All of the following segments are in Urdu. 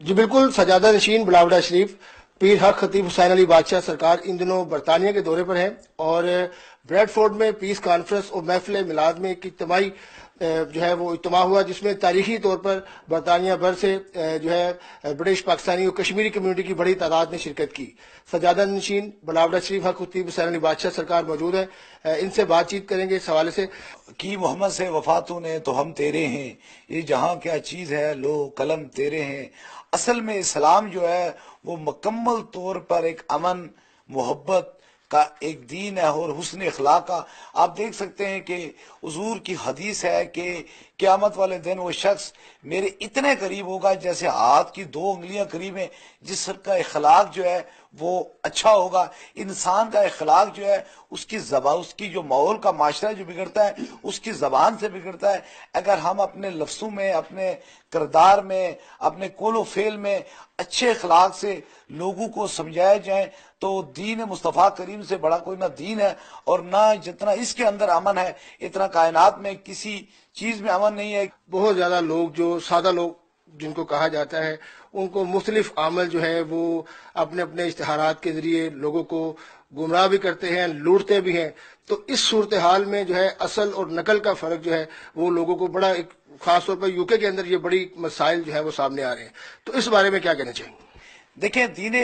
جی بالکل، سجادہ نشین بلاوڈا شریف، پیر حق خطیب حسین علی بادشاہ سرکار ان دنوں برطانیہ کے دورے پر ہیں اور بریڈ فورڈ میں پیس کانفرنس اور محفل میلاد میں ایک اجتماعی جو ہے وہ اجتماع ہوا جس میں تاریخی طور پر برطانیہ بھر سے جو ہے، برٹش، پاکستانی اور کشمیری کمیونٹی کی بڑی تعداد نے شرکت کی۔ سجادہ نشین بلاوڈا شریف حق خطیب حسین علی بادشاہ سرکار موجود ہے ان سے بات چیت کریں گے اس حوالے سے۔ کی محمد سے وفاتوں نے تو ہم تیرے ہیں۔ یہ جہاں کیا چیز ہے، لو قلم تیرے ہیں۔ اصل میں اسلام جو ہے، وہ مکمل طور پر ایک امن، محبت کا ایک دین ہے اور حسن اخلاق کا۔ آپ دیکھ سکتے ہیں کہ حضور کی حدیث ہے کہ قیامت والے دن وہ شخص میرے اتنے قریب ہوگا جیسے ہاتھ کی دو انگلیاں قریب ہیں۔ جس کا اخلاق جو ہے وہ اچھا ہوگا۔ انسان کا اخلاق جو ہے، اس کی زبان، اس کی جو ماحول کا معاشرہ جو بگڑتا ہے، اس کی زبان سے بگڑتا ہے۔ اگر ہم اپنے لفظوں میں، اپنے کردار میں، اپنے کول و فیل میں اچھے اخلاق سے لوگوں کو سمجھائے جائیں، تو دین مصطفیٰ کریم سے بڑا کوئی نہ دین ہے اور نہ جتنا اس کے اندر امن ہے، اتنا کائنات میں کسی چیز میں امن نہیں ہے۔ بہت زیادہ لوگ جو، سادہ لوگ جن کو کہا جاتا ہے، ان کو مختلف عمل جو ہے وہ اپنے اپنے اشتہارات کے ذریعے لوگوں کو گمراہ بھی کرتے ہیں، لوٹتے بھی ہیں۔ تو اس صورتحال میں جو ہے، اصل اور نقل کا فرق جو ہے، وہ لوگوں کو بڑا ایک خاص طور پر یو کے اندر یہ بڑی مسائل جو ہے وہ سامنے آ رہے ہیں۔ تو اس بارے میں کیا کہنا چاہیں دیکھیں، دین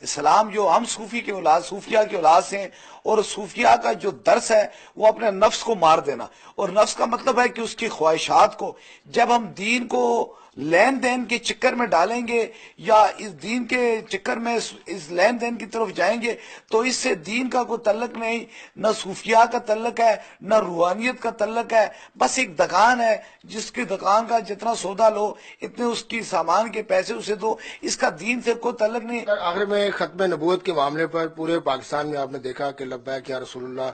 اسلام جو ہم صوفی کے اولاد صوفیہ کے اولاد سے ہیں اور صوفیہ کا جو درس ہے، وہ اپنے نفس کو مار دینا۔ اور نفس کا مطلب ہے کہ اس کی خواہشات کو، جب ہم دین کو لین دین کے چکر میں ڈالیں گے یا اس دین کے چکر میں اس لین دین کی طرف جائیں گے تو اس سے دین کا کوئی تعلق نہیں نہ صوفیہ کا تعلق ہے نہ روحانیت کا تعلق ہے بس ایک دکان ہے جس کی دکان کا جتنا سودا لو اتنے اس کی سامان کے پیسے اسے دو اس کا دین سے کوئی تعلق نہیں۔ آخر میں ختم نبوت کے معاملے پر پورے پاکستان میں آپ نے دیکھا کہ لبیک یا رسول اللہ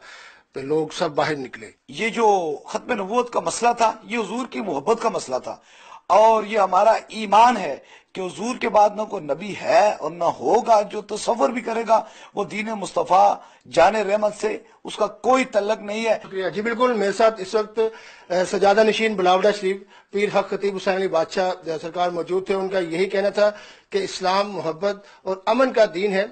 پہ لوگ سب باہر نکلے۔ یہ جو ختم نبوت کا مسئلہ تھا یہ حضور کی محبت کا مسئلہ تھا۔ اور یہ ہمارا ایمان ہے کہ حضور کے بعد نہ کوئی نبی ہے اور نہ ہوگا جو تصور بھی کرے گا، وہ دین مصطفیٰ جان رحمت سے اس کا کوئی تعلق نہیں ہے۔ جی بالکل، میرے ساتھ اس وقت سجادہ نشین بلاوڈا شریف پیر حق خطیب حسین علی بادشاہ سرکار موجود تھے۔ ان کا یہی کہنا تھا کہ اسلام محبت اور امن کا دین ہے۔